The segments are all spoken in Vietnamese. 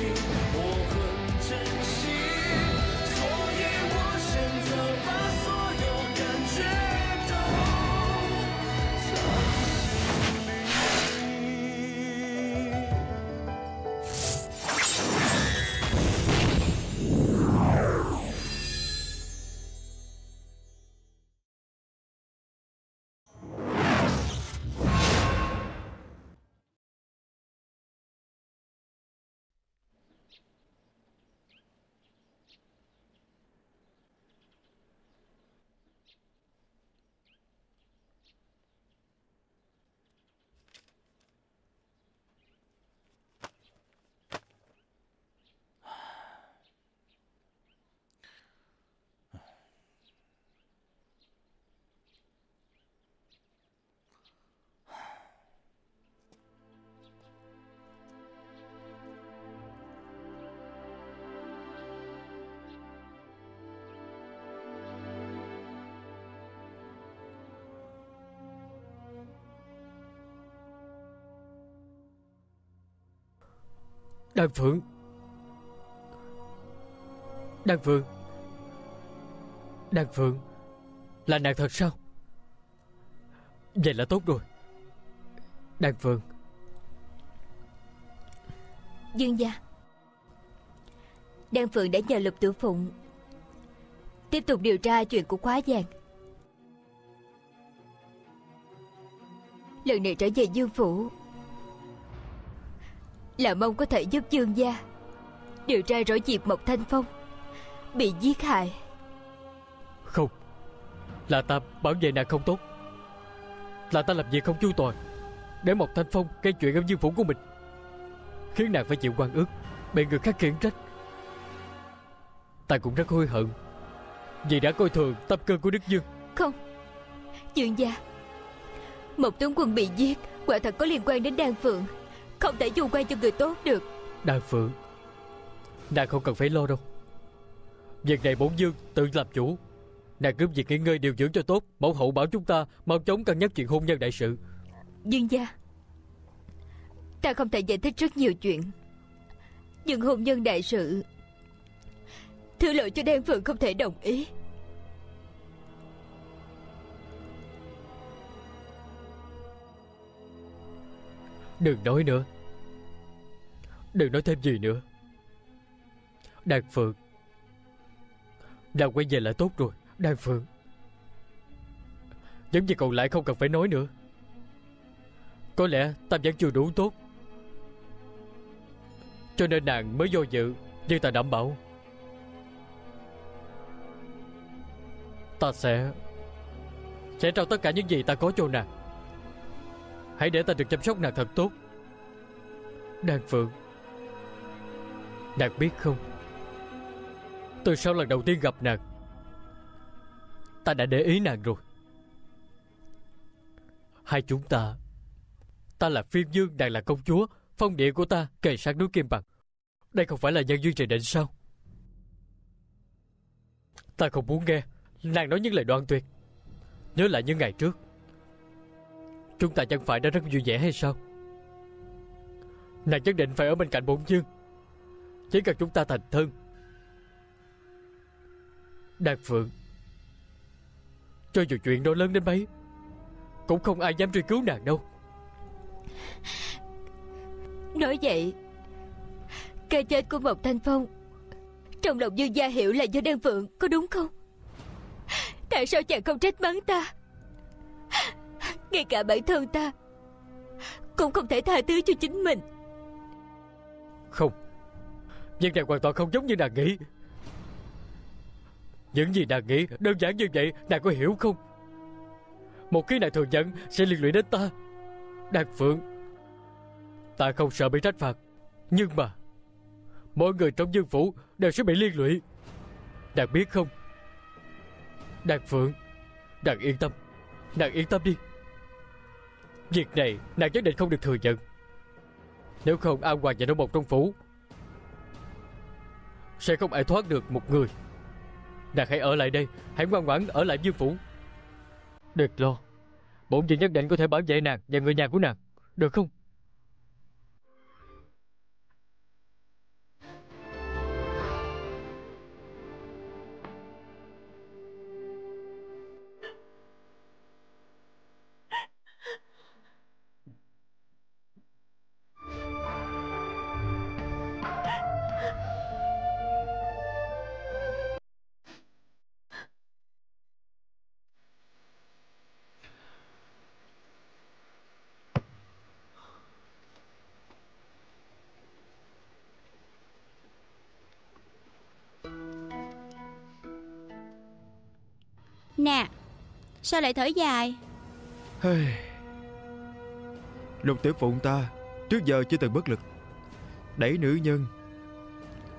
you Đan Phượng. Đan Phượng. Đan Phượng, Là nàng thật sao? Vậy là tốt rồi. Đan Phượng. Dương gia. Đan Phượng đã nhờ Lục Tử Phụng Tiếp tục điều tra chuyện của khóa vàng. Lần này trở về Dương Phủ là mong có thể giúp Dương gia. Điều tra rõ việc Mộc Thanh Phong Bị giết hại. Không. Là ta bảo vệ nàng không tốt. Là ta làm việc không chu toàn Để một thanh phong gây chuyện ở dương phủ của mình Khiến nàng phải chịu quan ức Bị người khác khiển trách. Ta cũng rất hối hận Vì đã coi thường tâm cơ của Đức Dương. Không. Dương gia Một tướng quân bị giết Quả thật có liên quan đến Đan Phượng Không thể du quan cho người tốt được. Đan Phượng Nàng không cần phải lo đâu. Việc này bổn dương tự làm chủ. Nàng cứ việc nghỉ ngơi điều dưỡng cho tốt Mẫu hậu bảo chúng ta mau chóng cân nhắc chuyện hôn nhân đại sự. Dương gia Ta không thể giải thích rất nhiều chuyện. Nhưng hôn nhân đại sự Thứ lỗi cho Đan Phượng không thể đồng ý Đừng nói nữa. Đừng nói thêm gì nữa. Đan Phượng. Nàng quay về là tốt rồi, Đan Phượng. Những gì còn lại không cần phải nói nữa. Có lẽ ta vẫn chưa đủ tốt. Cho nên nàng mới do dự, Nhưng ta đảm bảo. Ta sẽ Sẽ trao tất cả những gì ta có cho nàng. Hãy để ta được chăm sóc nàng thật tốt. Đan Phượng Nàng biết không? Từ sau lần đầu tiên gặp nàng Ta đã để ý nàng rồi. Hai chúng ta Ta là phiên dương, nàng là công chúa Phong địa của ta kề sát núi Kim Bằng. Đây không phải là nhân duyên trời định sao? Ta không muốn nghe Nàng nói những lời đoan tuyệt. Nhớ lại những ngày trước Chúng ta chẳng phải đã rất vui vẻ hay sao? Nàng nhất định phải ở bên cạnh bổn dương Chỉ cần chúng ta thành thân. Đan Phượng. Cho dù chuyện đó lớn đến mấy, Cũng không ai dám truy cứu nàng đâu. Nói vậy, Cái chết của Mộc Thanh Phong Trong lòng Dương gia hiểu là do Đan Phượng, Có đúng không? Tại sao chàng không trách mắng ta? Ngay cả bản thân ta Cũng không thể tha thứ cho chính mình. Không. Nhưng nàng hoàn toàn không giống như nàng nghĩ. Những gì nàng nghĩ đơn giản như vậy, Nàng có hiểu không? Một khi nàng thừa nhận Sẽ liên lụy đến ta. Đàn Phượng, Ta không sợ bị trách phạt, Nhưng mà Mọi người trong dương phủ Đều sẽ bị liên lụy. Nàng biết không? Đàn Phượng, Nàng yên tâm. Nàng yên tâm đi. Việc này, nàng nhất định không được thừa nhận. Nếu không An Hoàng và nô bộc trong phủ Sẽ không ai thoát được một người. Nàng hãy ở lại đây, Hãy ngoan ngoãn ở lại dương phủ. Được lo. Bổn viện nhất định có thể bảo vệ nàng Và người nhà của nàng, Được không? Nè Sao lại thở dài. Lục tiểu phụng ta Trước giờ chưa từng bất lực. Đẩy nữ nhân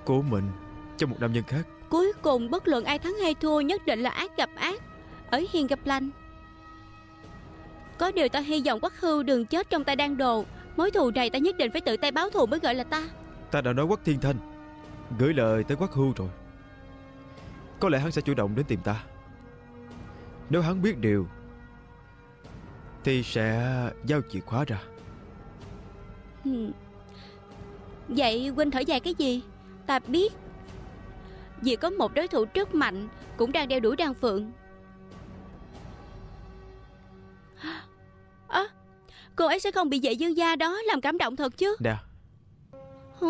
Của mình cho một nam nhân khác. Cuối cùng bất luận ai thắng hay thua Nhất định là ác gặp ác Ở hiền gặp lành. Có điều ta hy vọng quắc hưu đừng chết trong tay đang đồ. Mối thù này ta nhất định phải tự tay báo thù mới gọi là ta. Ta đã nói quắc thiên thanh Gửi lời tới quắc hưu rồi. Có lẽ hắn sẽ chủ động đến tìm ta Nếu hắn biết điều Thì sẽ giao chìa khóa ra. Hmm. Vậy huynh thở dài cái gì? Ta biết Vì có một đối thủ rất mạnh Cũng đang đeo đuổi đan phượng. Ơ Cô ấy sẽ không bị vệ dương gia đó Làm cảm động thật chứ? Nè Hả?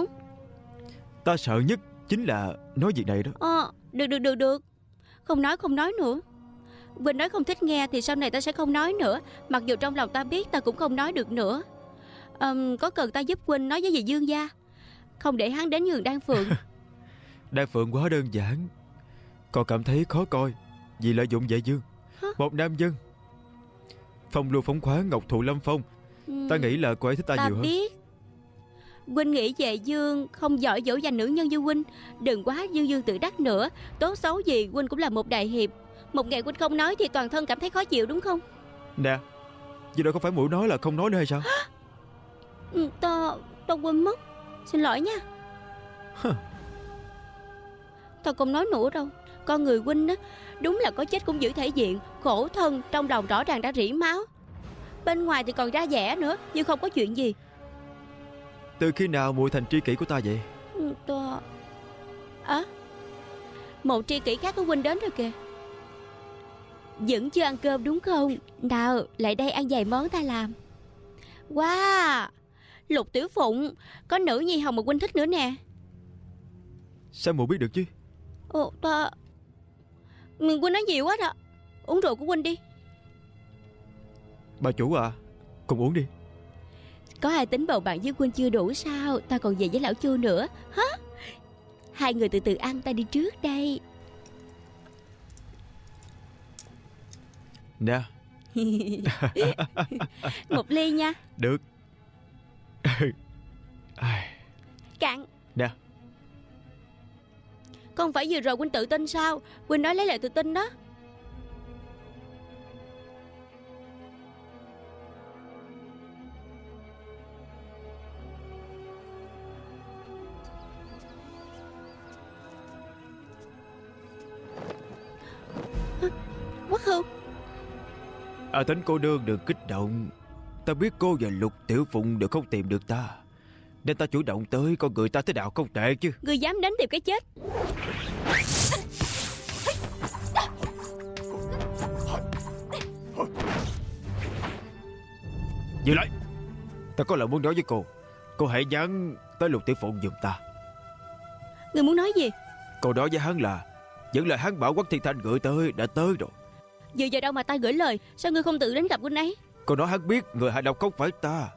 Ta sợ nhất chính là nói việc này đó. Ờ Được được được được. Không nói không nói nữa Huynh nói không thích nghe Thì sau này ta sẽ không nói nữa. Mặc dù trong lòng ta biết ta cũng không nói được nữa. Ờm, Có cần ta giúp huynh nói với vệ dương gia? Không để hắn đến nhường đan phượng. Đan Phượng quá đơn giản. Còn cảm thấy khó coi Vì lợi dụng vệ dương. Hả? Một nam dân Phong lưu phóng khoáng ngọc thụ lâm phong. Ta Ừm. nghĩ là cô ấy thích ta, ta nhiều hơn. biết. Huynh nghĩ về Dương không giỏi dỗ dành nữ nhân như Huynh Đừng quá dương dương tự đắc nữa. Tốt xấu gì Huynh cũng là một đại hiệp Một ngày Huynh không nói thì toàn thân cảm thấy khó chịu đúng không? Nè Vì đâu không phải mũi nói là không nói nữa hay sao? Ừ, Ta, ta quên mất. Xin lỗi nha. Ta không nói nữa đâu. Con người Huynh á Đúng là có chết cũng giữ thể diện Khổ thân trong lòng rõ ràng đã rỉ máu. Bên ngoài thì còn ra vẻ nữa Nhưng không có chuyện gì. Từ khi nào muội thành tri kỷ của ta vậy? Ừ, Ta... À Một tri kỷ khác của Huynh đến rồi kìa Vẫn chưa ăn cơm đúng không? Nào lại đây ăn vài món ta làm. Wow! Lục tiểu phụng Có nữ nhi hồng mà Huynh thích nữa nè. Sao muội biết được chứ? Ồ ta Ừ, Huynh nói nhiều quá rồi Uống rượu của Huynh đi. Bà chủ à Cùng uống đi. Có ai tính bầu bạn với Huynh chưa đủ sao? Ta còn về với lão chu nữa. Hả? Hai người từ từ ăn ta đi trước đây Nè. Một ly nha. Được. Cạn. Nè. Không phải vừa rồi Huynh tự tin sao? Huynh nói lấy lại tự tin đó? Quắc hưu À tính cô đương đừng kích động. Ta biết cô và Lục Tiểu Phụng đều không tìm được ta. Nên ta chủ động tới Con người ta thế nào không tệ chứ? Người dám đến tìm cái chết. Dừng lại. Ta có lời muốn nói với cô. Cô hãy nhắn tới Lục Tiểu Phụng giùm ta. Người muốn nói gì? Cô nói với hắn là Những lời hắn bảo Quách Thiên Thanh gửi tới đã tới rồi Giờ giờ đâu mà ta gửi lời? Sao ngươi không tự đến gặp huynh ấy? Cô nói hắn biết người hạ độc không phải ta.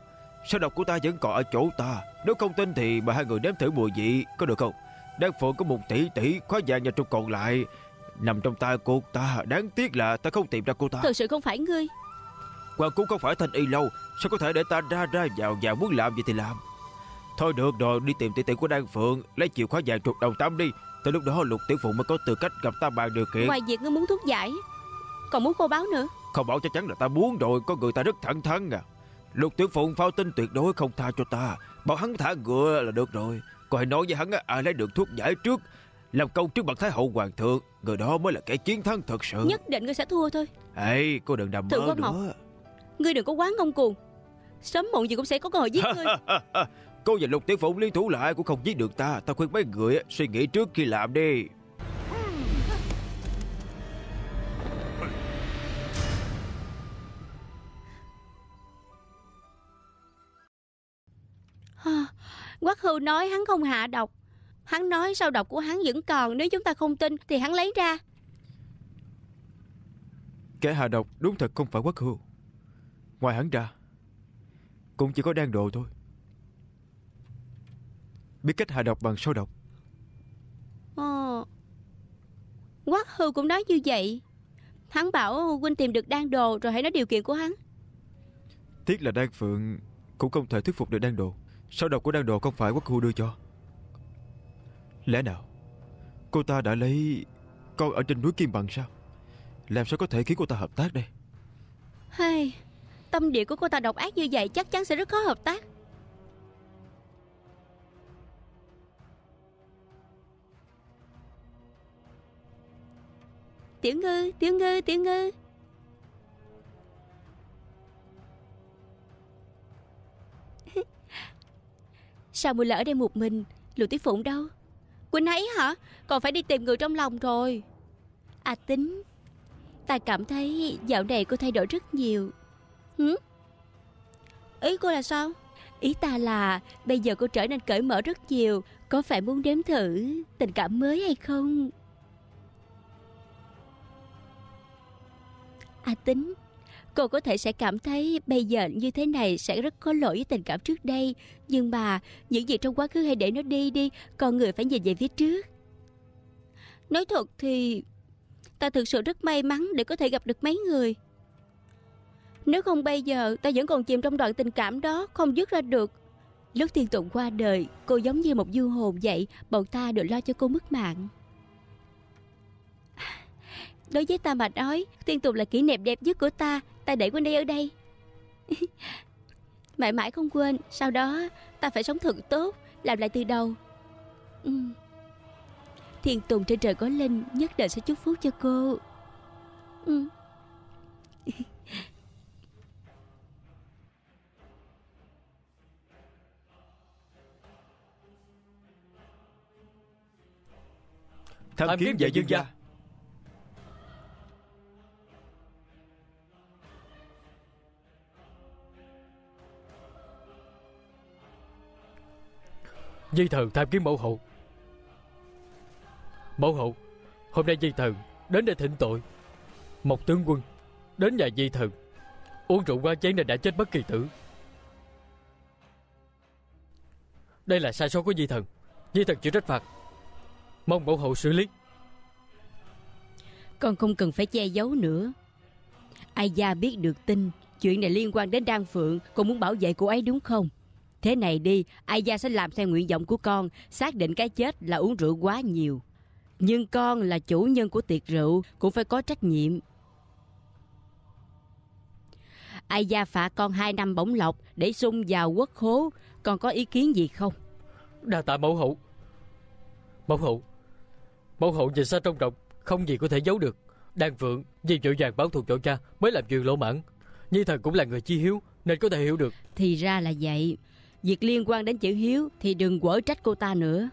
Sao độc của ta vẫn còn ở chỗ ta? Nếu không tin thì mời hai người nếm thử mùi vị Có được không? Đan Phượng có một tỷ tỷ khóa vàng nhà trục còn lại. Nằm trong tay cô ta Đáng tiếc là ta không tìm ra cô ta. Thật sự không phải ngươi. Hoàng cũng không phải thanh y lâu Sao có thể để ta ra ra vào vào muốn làm gì thì làm? Thôi được rồi đi tìm tỷ tỷ của Đan Phượng Lấy chìa khóa vàng trục đầu tâm đi. Tới lúc đó Lục Tiểu Phụng mới có tư cách gặp ta bàn điều kiện. Ngoài việc ngươi muốn thuốc giải Còn muốn cô báo nữa. Không bảo chắc chắn là ta muốn rồi Có người ta rất thẳng thắn à. Lục Tiểu Phụng phao tin tuyệt đối không tha cho ta. Bảo hắn thả ngựa là được rồi. Còn hãy nói với hắn á, ai lấy được thuốc giải trước Làm công trước mặt Thái hậu Hoàng thượng Người đó mới là kẻ chiến thắng thật sự. Nhất định ngươi sẽ thua thôi. Ê cô đừng nằm mơ Quan Mộc. nữa. Ngươi đừng có quá ngông cuồng. Sớm muộn gì cũng sẽ có cơ hội giết ngươi. Cô và Lục Tiểu Phụng liên thủ lại cũng không giết được ta. Ta khuyên mấy người suy nghĩ trước khi làm đi Hưu nói hắn không hạ độc. Hắn nói sau độc của hắn vẫn còn Nếu chúng ta không tin thì hắn lấy ra. Kẻ hạ độc đúng thật không phải quắc hưu. Ngoài hắn ra Cũng chỉ có đan đồ thôi. Biết cách hạ độc bằng sâu độc. Ờ Quắc hưu cũng nói như vậy. Hắn bảo huynh tìm được đan đồ Rồi hãy nói điều kiện của hắn. Tiếc là đan phượng Cũng không thể thuyết phục được đan đồ sao độc của đan đồ không phải quốc khu đưa cho? Lẽ nào Cô ta đã lấy Con ở trên núi Kim Bằng sao? Làm sao có thể khiến cô ta hợp tác đây? Hay Tâm địa của cô ta độc ác như vậy Chắc chắn sẽ rất khó hợp tác. Tiểu ngư, tiểu ngư, tiểu ngư. Sao mùi lỡ đây một mình? Lục Tiểu Phụng đâu? Quỳnh ấy hả? Còn phải đi tìm người trong lòng rồi. À tính. Ta cảm thấy dạo này cô thay đổi rất nhiều. Hử? Ý cô là sao? Ý ta là bây giờ cô trở nên cởi mở rất nhiều. Có phải muốn đếm thử tình cảm mới hay không? À tính. Cô có thể sẽ cảm thấy bây giờ như thế này sẽ rất có lỗi với tình cảm trước đây. Nhưng mà, những gì trong quá khứ hãy để nó đi đi, Con người phải nhìn về phía trước. Nói thật thì, Ta thực sự rất may mắn để có thể gặp được mấy người. Nếu không bây giờ, ta vẫn còn chìm trong đoạn tình cảm đó, Không dứt ra được. Lúc Thiên Tụng qua đời, Cô giống như một du hồn vậy, Bọn ta đều lo cho cô mất mạng. Đối với ta mà nói Thiên Tụng là kỷ niệm đẹp nhất của ta. Ta để quên đây ở đây. Mãi mãi không quên Sau đó ta phải sống thật tốt Làm lại từ đầu. Ừ. Thiên Tùng trên trời có linh Nhất định sẽ chúc phúc cho cô. Ừ. Tham Tham kiến về dương gia Di thần tham kiến mẫu hậu. Mẫu hậu, Hôm nay di thần đến để thỉnh tội. Một tướng quân, Đến nhà di thần. Uống rượu qua chén nên đã chết bất kỳ tử. Đây là sai sót của di thần. Di thần chịu trách phạt. Mong mẫu hậu xử lý. Con không cần phải che giấu nữa. Ai gia biết được tin Chuyện này liên quan đến Đan Phượng, Con muốn bảo vệ cô ấy đúng không? Thế này đi gia sẽ làm theo nguyện vọng của con Xác định cái chết là uống rượu quá nhiều. Nhưng con là chủ nhân của tiệc rượu Cũng phải có trách nhiệm. Gia phạt con 2 năm bổng lộc Để sung vào quốc khố Con có ý kiến gì không? Đa tạ mẫu hậu. Mẫu hậu Mẫu hậu nhìn xa trong rộng Không gì có thể giấu được. Đan Phượng vì vội vàng báo thù cho cha Mới làm chuyện lỗ mãn Nhi thần cũng là người chi hiếu Nên có thể hiểu được. Thì ra là vậy Việc liên quan đến chữ hiếu Thì đừng quở trách cô ta nữa.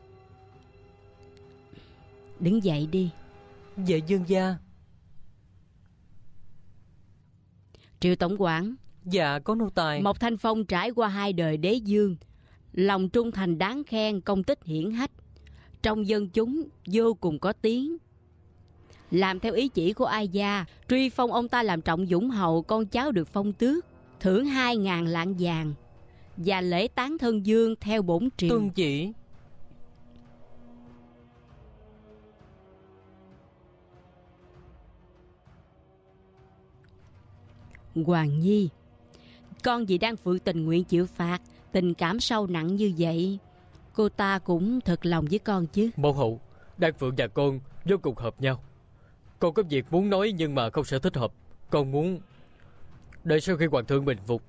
Đứng dậy đi. Về dương gia. Triệu Tổng quản Dạ có nô tài. Mộc Thanh Phong trải qua hai đời đế dương. Lòng trung thành đáng khen công tích hiển hách. Trong dân chúng vô cùng có tiếng. Làm theo ý chỉ của ai gia Truy phong ông ta làm trọng dũng hậu Con cháu được phong tước Thưởng hai ngàn lạng vàng Và lễ tán thân dương theo bổn triều. Tuân chỉ. Hoàng Nhi Con vì đang phụ tình nguyện chịu phạt Tình cảm sâu nặng như vậy Cô ta cũng thật lòng với con chứ. Mẫu hậu Đan Phượng và con vô cùng hợp nhau. Con có việc muốn nói nhưng mà không sẽ thích hợp. Con muốn Đợi sau khi hoàng thượng bình phục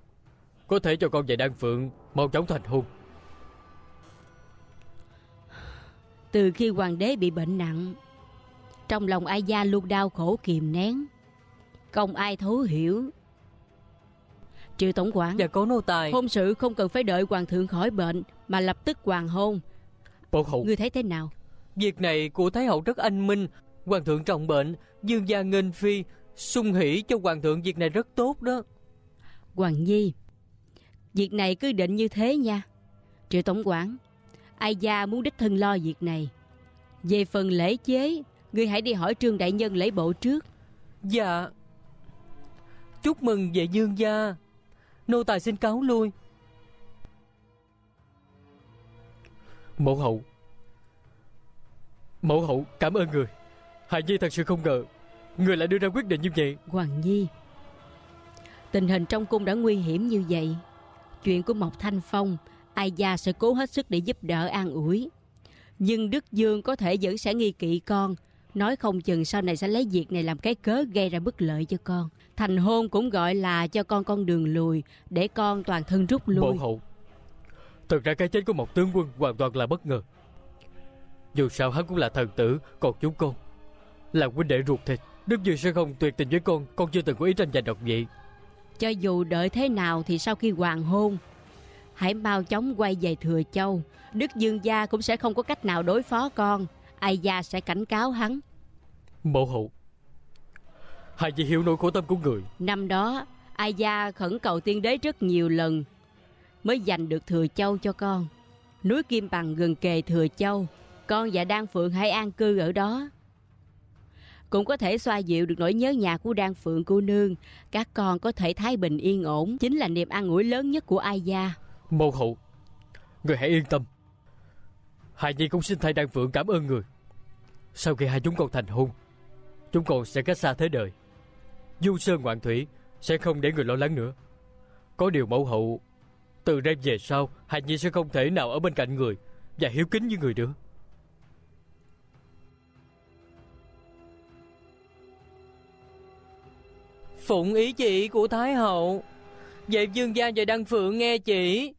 Có thể cho con và Đan Phượng mau chóng thành hôn Từ khi hoàng đế bị bệnh nặng, trong lòng ai gia luôn đau khổ kìm nén. Không ai thấu hiểu. Triệu tổng quản, Dạ có nô tài hôn sự không cần phải đợi hoàng thượng khỏi bệnh mà lập tức hoàng hôn. Bảo hậu Ngươi thấy thế nào? Việc này của Thái hậu rất anh minh Hoàng thượng trọng bệnh Dương gia nghênh phi sung hỉ cho hoàng thượng việc này rất tốt đó Hoàng Nhi, việc này cứ định như thế nha. Triệu tổng quản, ai gia muốn đích thân lo việc này. Về phần lễ chế, ngươi hãy đi hỏi trương đại nhân lễ bộ trước. Dạ. Chúc mừng về dương gia. Nô tài xin cáo lui. Mẫu hậu. Mẫu hậu cảm ơn người. Hài Nhi thật sự không ngờ Người lại đưa ra quyết định như vậy. Hoàng Nhi Tình hình trong cung đã nguy hiểm như vậy Chuyện của Mộc Thanh Phong, Ai gia sẽ cố hết sức để giúp đỡ an ủi. Nhưng Đức Dương có thể vẫn sẽ nghi kỵ con, Nói không chừng sau này sẽ lấy việc này làm cái cớ gây ra bất lợi cho con. Thành hôn cũng gọi là cho con con đường lùi, Để con toàn thân rút lui. Bộ hậu, Thật ra cái chết của một tướng quân hoàn toàn là bất ngờ. Dù sao hắn cũng là thần tử, Còn chúng con Là huynh đệ ruột thịt. Đức Dương sẽ không tuyệt tình với con Con chưa từng có ý tranh giành độc vị. Cho dù đợi thế nào thì sau khi hoàng hôn Hãy mau chóng quay về Thừa Châu. Đức Dương gia cũng sẽ không có cách nào đối phó con. Ai gia sẽ cảnh cáo hắn. Mẫu hậu Hài Nhi hiểu nỗi khổ tâm của người. Năm đó Ai gia khẩn cầu tiên đế rất nhiều lần Mới giành được Thừa Châu cho con. Núi Kim Bằng gần kề Thừa Châu Con và Đan Phượng hãy an cư ở đó cũng có thể xoa dịu được nỗi nhớ nhà của Đan Phượng cô nương. Các con có thể thái bình yên ổn, Chính là niềm an ủi lớn nhất của Ai gia. Mẫu hậu, Người hãy yên tâm. Hài Nhi cũng xin thay Đan Phượng cảm ơn người. Sau khi hai chúng con thành hôn, Chúng con sẽ cách xa thế đời. Du sơn ngoạn thủy Sẽ không để người lo lắng nữa. Có điều mẫu hậu, Từ đây về sau Hài Nhi sẽ không thể nào ở bên cạnh người Và hiếu kính như người nữa. Phụng ý chỉ của Thái hậu. Vậy dương gia và Đăng Phượng nghe chỉ.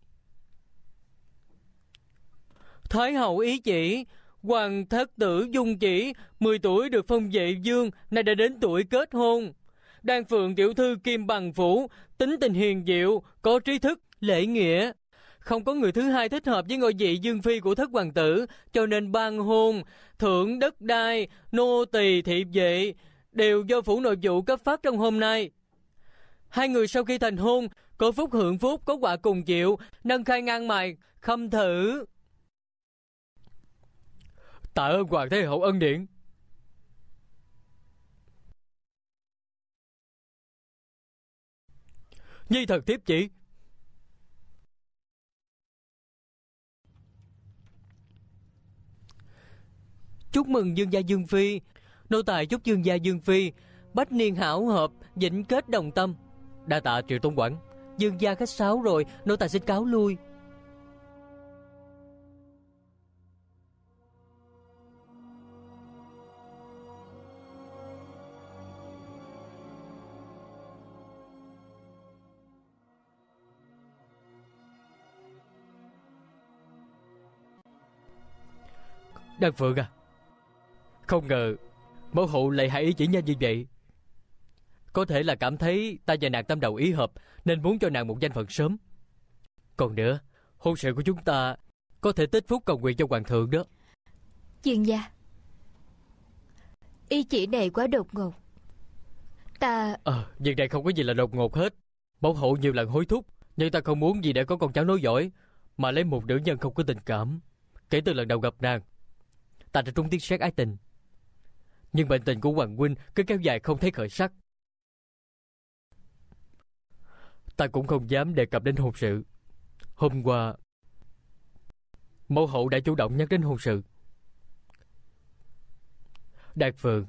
Thái hậu ý chỉ Hoàng thất tử dung chỉ 10 tuổi được phong vệ dương Nay đã đến tuổi kết hôn. Đan Phượng tiểu thư Kim Bằng Phủ Tính tình hiền diệu Có trí thức, lễ nghĩa. Không có người thứ hai thích hợp với ngôi vị dương phi của thất hoàng tử Cho nên ban hôn Thưởng đất đai Nô tỳ thị vệ Đều do phủ nội vụ cấp phát trong hôm nay. Hai người sau khi thành hôn, Có phúc hưởng phúc, Có quả cùng chịu Nâng khai ngang mài Khâm thử. Tạ ơn Hoàng Thế Hậu ân điển. Nhi thần tiếp chỉ. Chúc mừng dương gia dương phi Nô tài chúc dương gia dương phi, Bách niên hảo hợp Vĩnh kết đồng tâm. Đa tạ triệu tôn quản Dương gia khách sáo rồi, Nô tài xin cáo lui. Đan Phượng à Không ngờ Mẫu hậu lại hại ý chỉ nhanh như vậy. Có thể là cảm thấy ta và nàng tâm đầu ý hợp Nên muốn cho nàng một danh phận sớm. Còn nữa Hôn sự của chúng ta Có thể tích phúc cầu nguyện cho hoàng thượng đó. Chuyên gia Ý chỉ này quá đột ngột. Ta Ờ Việc này không có gì là đột ngột hết. Mẫu hậu nhiều lần hối thúc Nhưng ta không muốn gì để có con cháu nối dõi Mà lấy một nữ nhân không có tình cảm. Kể từ lần đầu gặp nàng Ta đã trúng tiếng xét ái tình nhưng bệnh tình của Hoàng Huynh Cứ kéo dài không thấy khởi sắc. Ta cũng không dám đề cập đến hôn sự. Hôm qua, Mẫu hậu đã chủ động nhắc đến hôn sự. Đạt Phượng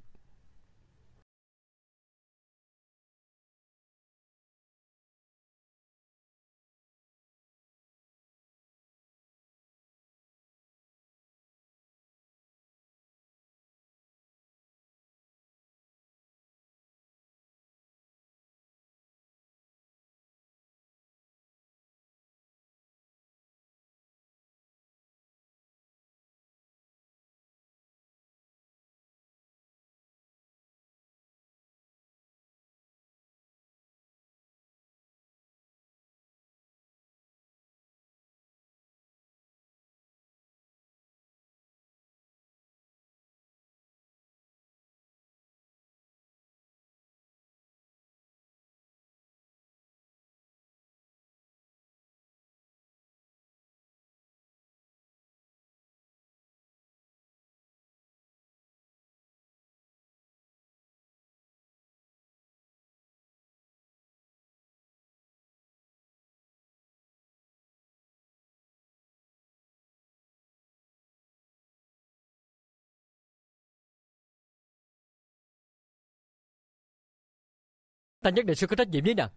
Ta nhất định sẽ có trách nhiệm với nàng.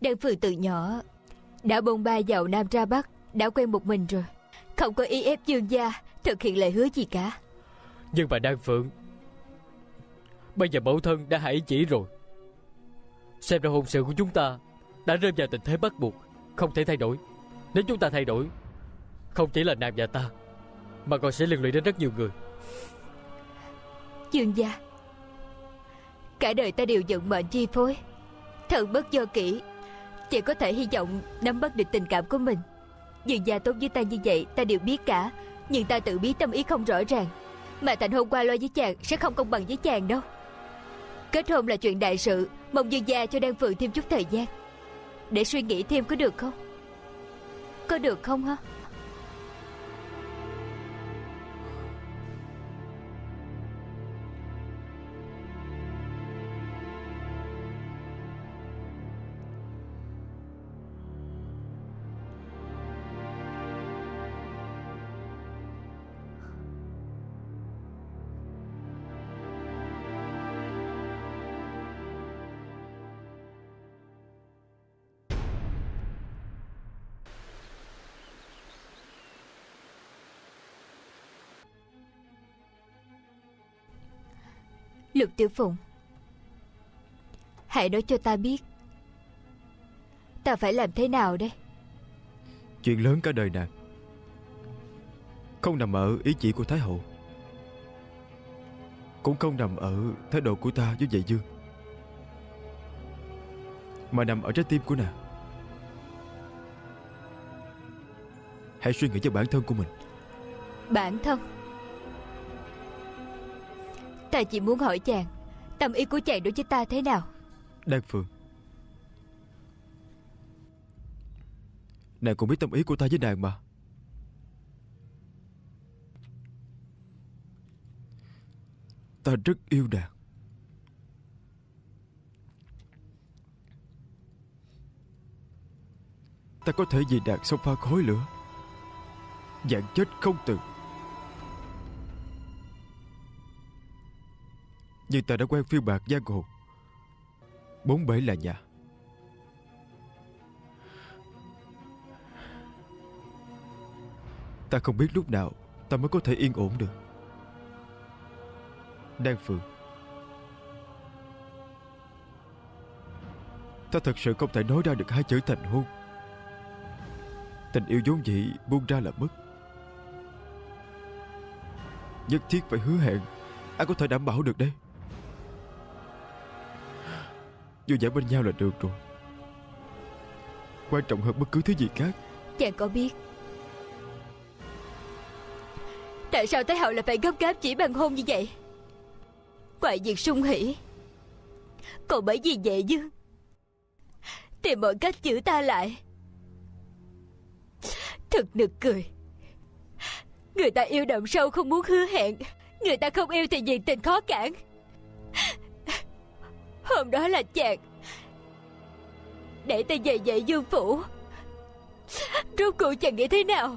Đan Phượng từ nhỏ Đã bôn ba vào Nam ra Bắc Đã quen một mình rồi. Không có ý ép dương gia Thực hiện lời hứa gì cả. Nhưng mà Đan Phượng Bây giờ mẫu thân đã ý chỉ rồi. Xem ra hôn sự của chúng ta Đã rơi vào tình thế bắt buộc Không thể thay đổi. Nếu chúng ta thay đổi Không chỉ là nàng và ta Mà còn sẽ liên lụy đến rất nhiều người. Dương gia Cả đời ta đều giận mệnh chi phối. Thần bất do kỹ Chỉ có thể hy vọng nắm bắt được tình cảm của mình. Dường gia tốt với ta như vậy, Ta đều biết cả. Nhưng ta tự biết tâm ý không rõ ràng. Mà thành hôn qua loa với chàng, Sẽ không công bằng với chàng đâu. Kết hôn là chuyện đại sự, Mong dương gia cho Đan Phượng thêm chút thời gian. Để suy nghĩ thêm có được không? Có được không hả Lục Tiểu Phụng. Hãy nói cho ta biết Ta phải làm thế nào đây? Chuyện lớn cả đời nàng Không nằm ở ý chỉ của Thái Hậu Cũng không nằm ở thái độ của ta với dạy dương Mà nằm ở trái tim của nàng. Hãy suy nghĩ cho bản thân của mình. Bản thân Ta chỉ muốn hỏi chàng, Tâm ý của chàng đối với ta thế nào? Đan Phương. Nàng cũng biết tâm ý của ta với nàng mà. Ta rất yêu nàng. Ta có thể vì nàng xông pha khói lửa Dạng chết không từ. Nhưng ta đã quen phiêu bạc giang hồ Bốn bể là nhà. Ta không biết lúc nào Ta mới có thể yên ổn được. Đan Phượng. Ta thật sự không thể nói ra được hai chữ thành hôn. Tình yêu vốn dĩ buông ra là mất. Nhất thiết phải hứa hẹn, Ai có thể đảm bảo được đây? Vui vẻ bên nhau là được rồi. Quan trọng hơn bất cứ thứ gì khác. Chàng có biết. Tại sao Thái Hậu lại phải gấp gáp chỉ bằng hôn như vậy? Ngoài việc sung hỉ. Còn bởi vì vậy chứ Tìm mọi cách giữ ta lại. Thật nực cười. Người ta yêu đậm sâu không muốn hứa hẹn. Người ta không yêu thì nhiệt tình khó cản. Hôm đó là chàng. Để ta về dạy dương phủ. Rốt cuộc chàng nghĩ thế nào?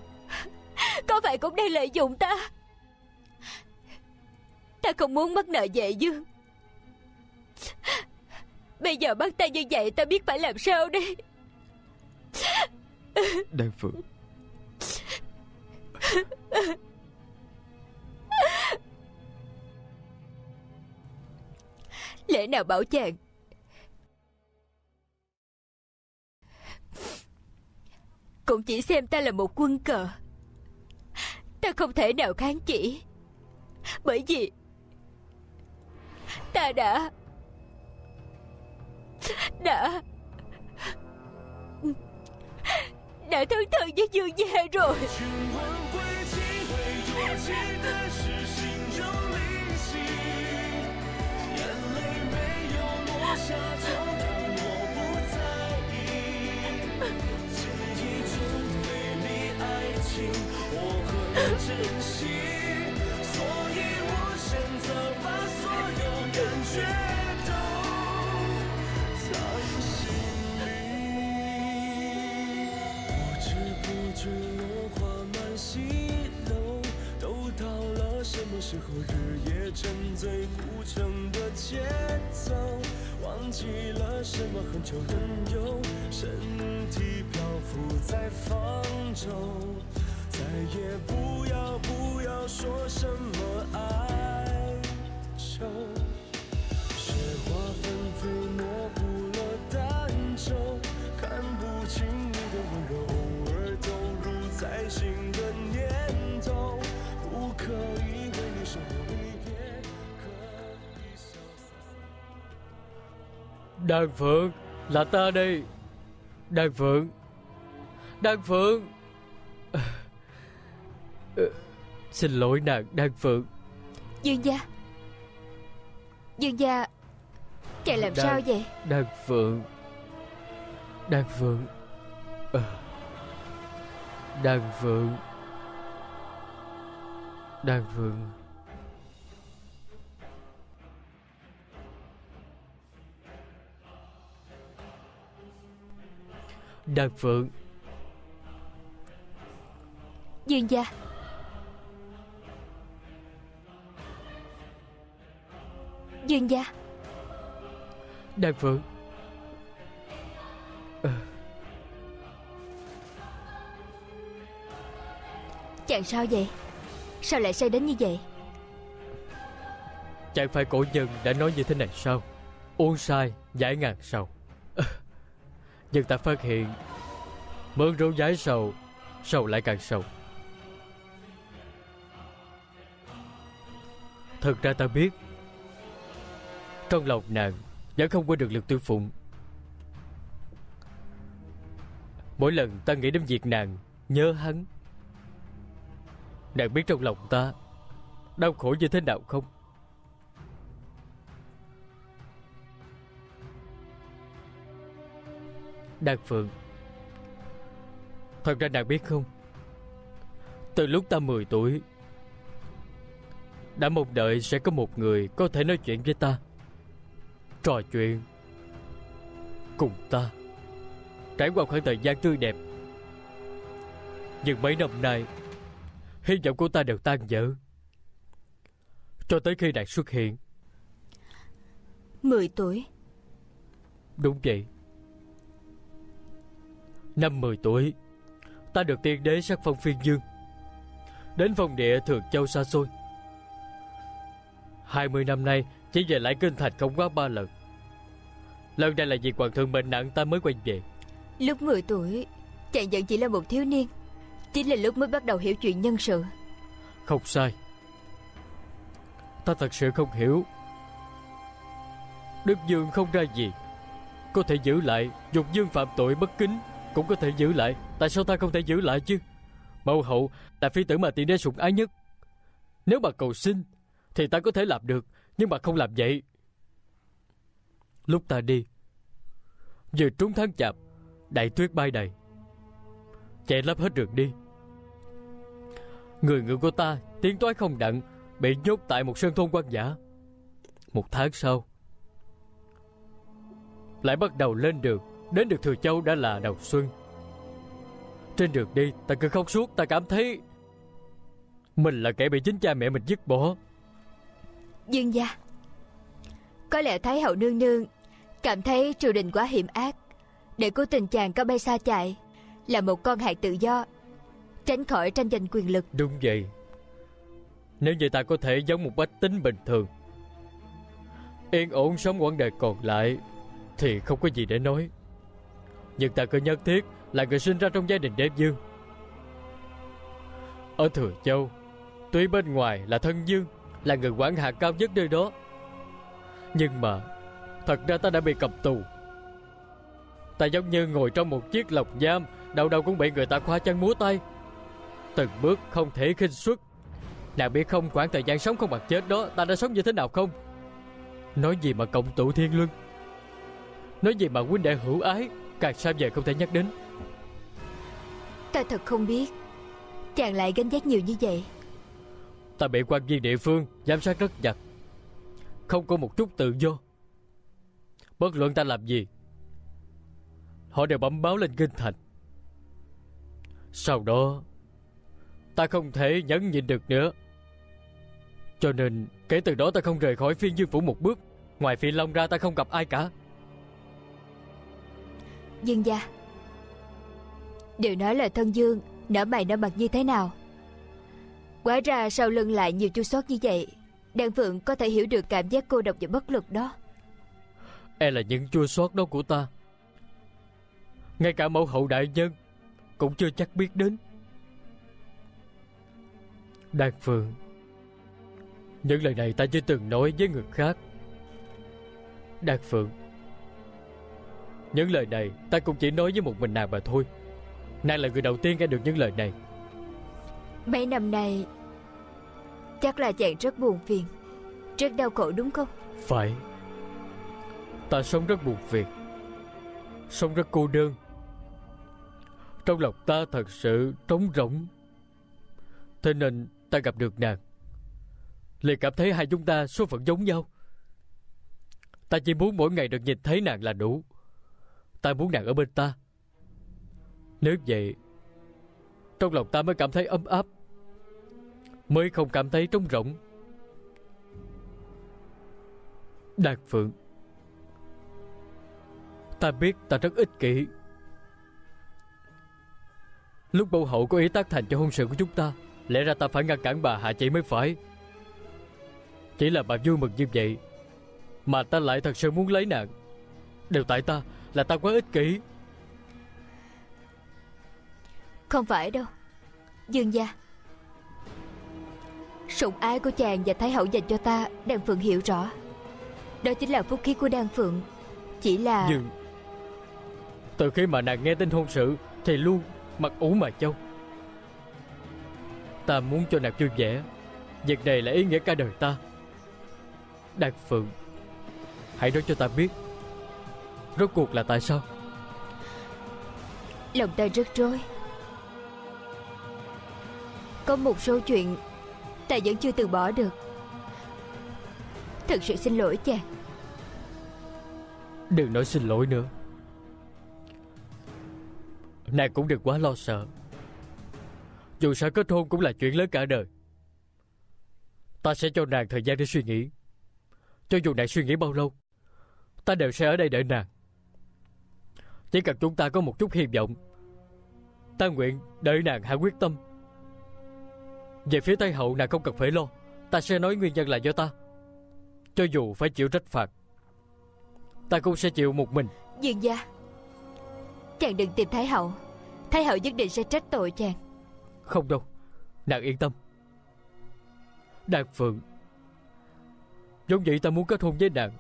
Có phải cũng đang lợi dụng ta? Ta không muốn mất nợ dạy dương. Bây giờ bắt ta như vậy, Ta biết phải làm sao đây? Đan Phượng. Lẽ nào bảo chàng? Cũng chỉ xem ta là một quân cờ. Ta không thể nào kháng chỉ. Bởi vì Ta đã Đã Đã thân thân với Dương Gia rồi. 珍惜，所以我选择把所有感觉时候日夜沉醉古城的节奏？忘记了什么很久很久，身体漂浮在方舟，再也不要不要说什么 Đan Phượng Là ta đây. Đan Phượng Đan Phượng. Ờ, Xin lỗi nàng Đan Phượng. Dương gia. Dương gia Chàng làm Đang- sao vậy? Đan Phượng Đan Phượng. Ờ. Đan Phượng. Đan Phượng Đan Phượng. Dương gia. Dương gia. Đan Phượng. Chàng sao vậy? Sao lại say đến như vậy? Chẳng phải cổ nhân đã nói như thế này sao? Uống sai giải ngàn sầu nhưng ta phát hiện Mượn rượu giải sầu Sầu lại càng sầu. Thật ra ta biết, Trong lòng nàng Vẫn không quên được lực tiêu phụng. Mỗi lần ta nghĩ đến việc nàng Nhớ hắn, Nàng biết trong lòng ta Đau khổ như thế nào không? Đan Phượng. Thật ra nàng biết không? Từ lúc ta 10 tuổi Đã mong đợi sẽ có một người Có thể nói chuyện với ta Trò chuyện Cùng ta. Trải qua khoảng thời gian tươi đẹp Nhưng mấy năm nay Hy vọng của ta đều tan vỡ. Cho tới khi nàng xuất hiện. 10 tuổi? Đúng vậy Năm 10 tuổi Ta được tiên đế sắc phong phiên dương Đến phong địa Thường Châu xa xôi. 20 năm nay Chỉ về lại kinh thành không quá ba lần. Lần này là vì hoàng thượng bệnh nặng ta mới quay về. Lúc 10 tuổi Chàng vẫn chỉ là một thiếu niên Chính là lúc mới bắt đầu hiểu chuyện nhân sự. Không sai. Ta thật sự không hiểu. Đức Dương không ra gì Có thể giữ lại Dục Dương phạm tội bất kính cũng có thể giữ lại. Tại sao ta không thể giữ lại chứ? Mẫu hậu, là phi tử mà tỷ đế sủng ái nhất. Nếu bà cầu xin, Thì ta có thể làm được, Nhưng mà không làm vậy. Lúc ta đi, Vừa trúng tháng chạp, Đại tuyết bay đầy. Chạy lấp hết đường đi. Người ngựa của ta tiến toái không đặng, Bị nhốt tại một sơn thôn quan giả Một tháng sau, Lại bắt đầu lên đường. Đến được Thừa Châu đã là đầu xuân. Trên đường đi Ta cứ khóc suốt Ta cảm thấy Mình là kẻ bị chính cha mẹ mình dứt bỏ. Dương gia Có lẽ Thái hậu nương nương Cảm thấy triều đình quá hiểm ác Để cố tình chàng có bay xa chạy Là một con hạt tự do Tránh khỏi tranh giành quyền lực. Đúng vậy. Nếu như ta có thể giống một bách tính bình thường Yên ổn sống quãng đời còn lại Thì không có gì để nói nhưng ta cứ nhất thiết Là người sinh ra trong gia đình đế dương. Ở Thừa Châu, Tuy bên ngoài là thân dương, Là người quản hạt cao nhất nơi đó, Nhưng mà Thật ra ta đã bị cầm tù. Ta giống như ngồi trong một chiếc lồng giam Đầu đầu cũng bị người ta khoa chân múa tay. Từng bước không thể khinh suất. Nàng biết không khoảng thời gian sống không bằng chết đó, Ta đã sống như thế nào không? Nói gì mà cộng tụ thiên luân? Nói gì mà huynh đệ hữu ái? Càng xa về không thể nhắc đến? Ta thật không biết. Chàng lại gánh vác nhiều như vậy. Ta bị quan viên địa phương Giám sát rất chặt. Không có một chút tự do. Bất luận ta làm gì Họ đều bấm báo lên kinh thành. Sau đó Ta không thể nhẫn nhịn được nữa. Cho nên kể từ đó ta không rời khỏi phiên dương phủ một bước. Ngoài phi long ra ta không gặp ai cả Dương gia. Đều nói là thân dương Nở mày nở mặt như thế nào? Quá ra sau lưng lại nhiều chua sót như vậy Đan Phượng có thể hiểu được cảm giác cô độc và bất lực đó. E là những chua sót đó của ta. Ngay cả mẫu hậu đại nhân Cũng chưa chắc biết đến. Đan Phượng Những lời này ta chưa từng nói với người khác. Đan Phượng Những lời này ta cũng chỉ nói với một mình nàng mà thôi. Nàng là người đầu tiên nghe được những lời này. Mấy năm nay Chắc là chàng rất buồn phiền. Rất đau khổ đúng không? Phải. Ta sống rất buồn phiền. Sống rất cô đơn. Trong lòng ta thật sự trống rỗng. Thế nên ta gặp được nàng. Liền cảm thấy hai chúng ta số phận giống nhau. Ta chỉ muốn mỗi ngày được nhìn thấy nàng là đủ Ta muốn nàng ở bên ta. Nếu vậy, Trong lòng ta mới cảm thấy ấm áp, Mới không cảm thấy trống rỗng. Đạt Phượng, Ta biết ta rất ích kỷ. Lúc bầu hậu có ý tác thành cho hôn sự của chúng ta, Lẽ ra ta phải ngăn cản bà hạ chỉ mới phải. Chỉ là bà vui mừng như vậy, Mà ta lại thật sự muốn lấy nàng, Đều tại ta. Là ta quá ích kỷ. Không phải đâu Dương gia. Sủng ái của chàng và Thái hậu dành cho ta Đan Phượng hiểu rõ. Đó chính là phúc khí của Đan Phượng Chỉ là Nhưng Từ khi mà nàng nghe tin hôn sự Thì luôn mặt ủ mà châu. Ta muốn cho nàng vui vẻ Việc này là ý nghĩa cả đời ta. Đan Phượng Hãy nói cho ta biết Rốt cuộc là tại sao? Lòng ta rất rối. Có một số chuyện Ta vẫn chưa từ bỏ được. Thật sự xin lỗi chàng. Đừng nói xin lỗi nữa. Nàng cũng đừng quá lo sợ. Dù sao kết hôn cũng là chuyện lớn cả đời. Ta sẽ cho nàng thời gian để suy nghĩ. Cho dù nàng suy nghĩ bao lâu Ta đều sẽ ở đây đợi nàng Chỉ cần chúng ta có một chút hy vọng Ta nguyện đợi nàng hạ quyết tâm. Về phía Tây Hậu nàng không cần phải lo. Ta sẽ nói nguyên nhân là do ta. Cho dù phải chịu trách phạt Ta cũng sẽ chịu một mình. Dương gia Chàng đừng tìm Thái hậu. Thái hậu nhất định sẽ trách tội chàng. Không đâu Nàng yên tâm. Đàn Phượng Giống vậy ta muốn kết hôn với nàng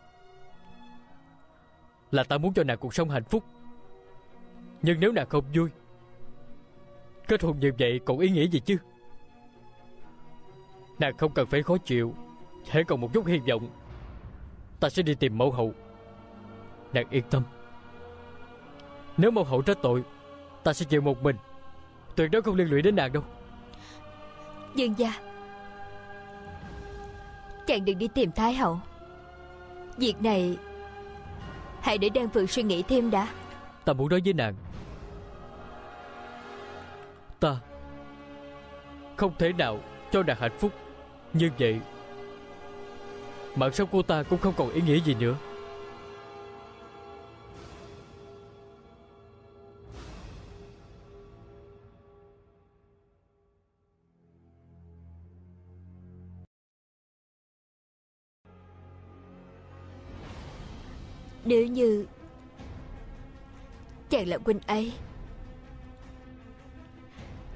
Là ta muốn cho nàng cuộc sống hạnh phúc Nhưng nếu nàng không vui Kết hôn như vậy còn ý nghĩa gì chứ? Nàng không cần phải khó chịu Hãy còn một chút hy vọng Ta sẽ đi tìm mẫu hậu. Nàng yên tâm. Nếu mẫu hậu trách tội Ta sẽ chịu một mình. Tuyệt đối không liên lụy đến nàng đâu. Dương gia Chàng đừng đi tìm Thái hậu. Việc này Hãy để Đan Phượng suy nghĩ thêm đã. Ta muốn nói với nàng Ta. Không thể nào cho nàng hạnh phúc Như vậy. Mạng sống của ta cũng không còn ý nghĩa gì nữa. Nếu như Chàng là huynh ấy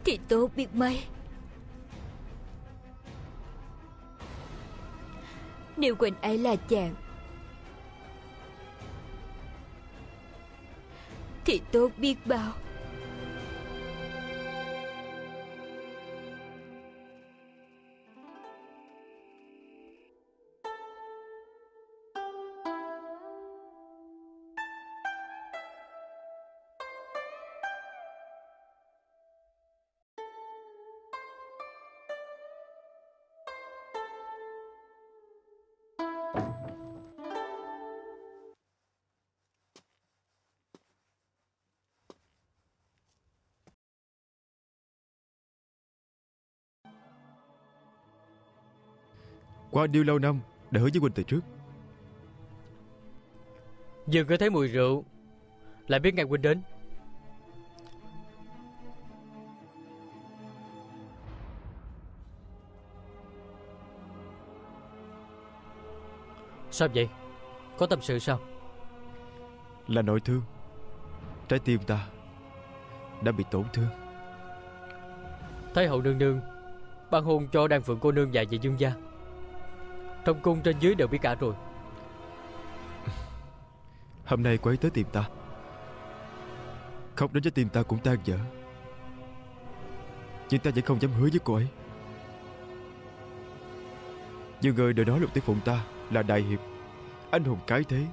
thì tốt biết mấy Nếu quỳnh ấy là chàng Thì tốt biết bao. Qua nhiêu lâu năm Đã hứa với huynh từ trước. Vừa nghe thấy mùi rượu Lại biết ngay huynh đến. Sao vậy? Có tâm sự sao? Là nội thương. Trái tim ta Đã bị tổn thương. Thái hậu nương nương Ban hôn cho đan phượng cô nương và về dương gia trong cung trên dưới đều biết cả rồi. Hôm nay cô ấy tới tìm ta. Khóc đến trái tim ta cũng tan vỡ. Nhưng ta vẫn không dám hứa với cô ấy. Nhiều người đều nói lục tiết phụng ta Là đại hiệp, Anh hùng cái thế.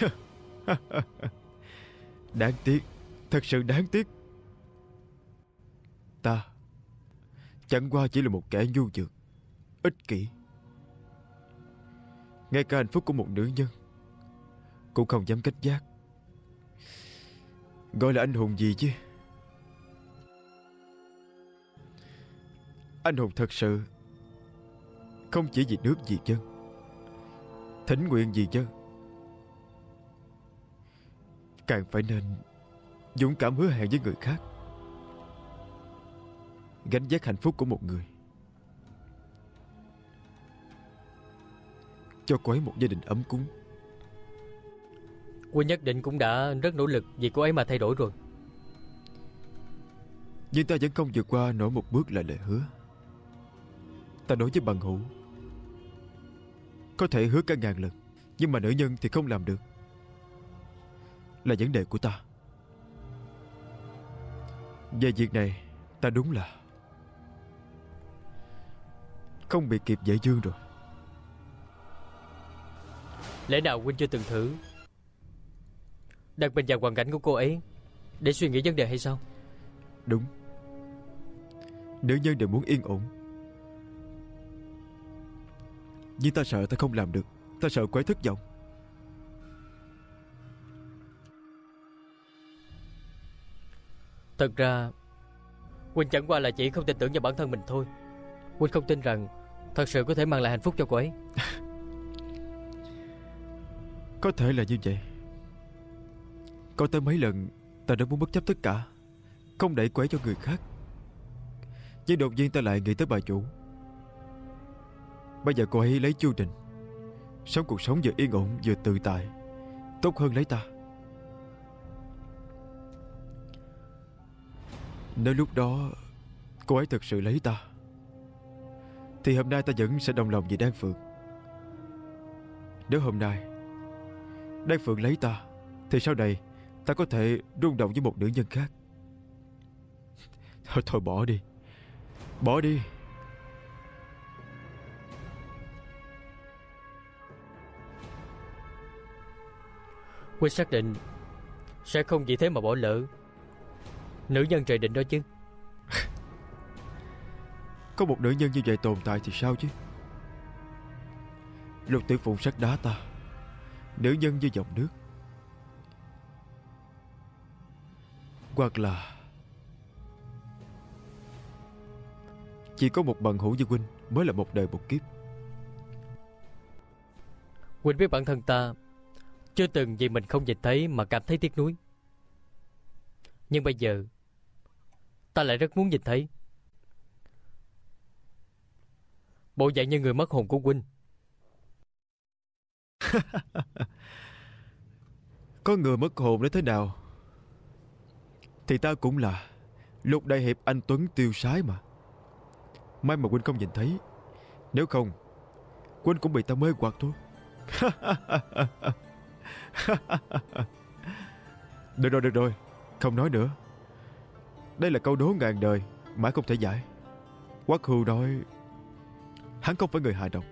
Đáng tiếc, Thật sự đáng tiếc. Ta Chẳng qua chỉ là một kẻ nhu nhược Ích kỷ. Ngay cả hạnh phúc của một nữ nhân Cũng không dám cách giác. Gọi là anh hùng gì chứ? Anh hùng thật sự Không chỉ vì nước vì dân Thỉnh nguyện vì dân. Càng phải nên Dũng cảm hứa hẹn với người khác, Gánh vác hạnh phúc của một người. Cho cô ấy một gia đình ấm cúng. Huynh nhất định cũng đã rất nỗ lực Vì cô ấy mà thay đổi rồi. Nhưng ta vẫn không vượt qua nổi một bước là lời hứa. Ta nói với bằng hữu Có thể hứa cả ngàn lần Nhưng mà nữ nhân thì không làm được. Là vấn đề của ta. Về việc này Ta đúng là Không bị kịp dễ dương rồi Lẽ nào huynh chưa từng thử? Đặt mình vào hoàn cảnh của cô ấy Để suy nghĩ vấn đề hay sao? Đúng. Nữ nhân đều muốn yên ổn Nhưng ta sợ ta không làm được. Ta sợ cô ấy thất vọng Thật ra Huynh chẳng qua là chỉ không tin tưởng vào bản thân mình thôi. Huynh không tin rằng Thật sự có thể mang lại hạnh phúc cho cô ấy Có thể là như vậy. Có tới mấy lần, Ta đã muốn bất chấp tất cả, Không đẩy quấy cho người khác. Nhưng đột nhiên ta lại nghĩ tới bà chủ. Bây giờ cô ấy lấy chu trình Sống cuộc sống vừa yên ổn, vừa tự tại. Tốt hơn lấy ta. Nếu lúc đó, Cô ấy thực sự lấy ta, Thì hôm nay ta vẫn sẽ đồng lòng vì Đan Phượng. Nếu hôm nay Đan Phượng lấy ta Thì sau này ta có thể rung động với một nữ nhân khác. Thôi thôi bỏ đi. Bỏ đi. Huynh xác định Sẽ không vì thế mà bỏ lỡ. Nữ nhân trời định đó chứ. Có một nữ nhân như vậy tồn tại thì sao chứ? Lục tiểu phụng sắt đá ta Nữ nhân như dòng nước. Hoặc là Chỉ có một bằng hữu như huynh Mới là một đời một kiếp. Huynh biết bản thân ta Chưa từng vì mình không nhìn thấy Mà cảm thấy tiếc nuối. Nhưng bây giờ, Ta lại rất muốn nhìn thấy. Bộ dạng như người mất hồn của Huynh. Có người mất hồn đến thế nào? Thì ta cũng là. Lục đại hiệp anh Tuấn tiêu sái mà. May mà Quynh không nhìn thấy. Nếu không, Quynh cũng bị ta mê hoặc thôi. Được rồi được rồi. Không nói nữa. Đây là câu đố ngàn đời, Mãi không thể giải. Quắc hưu nói, Hắn không phải người hài độc.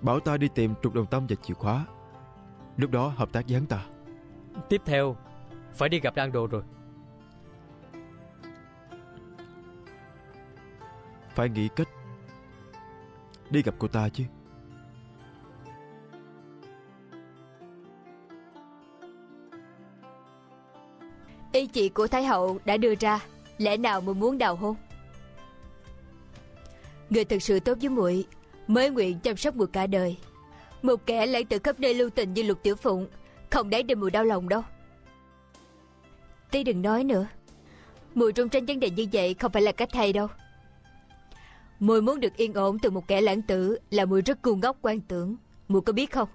Bảo ta đi tìm trục đồng tâm và chìa khóa. Lúc đó hợp tác với hắn ta. Tiếp theo Phải đi gặp Đan Đồ rồi. Phải nghĩ cách Đi gặp cô ta chứ. Ý chị của Thái Hậu đã đưa ra Lẽ nào muội muốn đào hôn? Người thực sự tốt với muội Mới nguyện chăm sóc muội cả đời. Một kẻ lãng tử khắp nơi lưu tình như lục tiểu phụng, Không đáng để mùi đau lòng đâu. Tí đừng nói nữa. Mùi trong tranh vấn đề như vậy không phải là cách hay đâu. Mùi muốn được yên ổn từ một kẻ lãng tử Là mùi rất ngu ngốc quan tưởng. Mùi có biết không?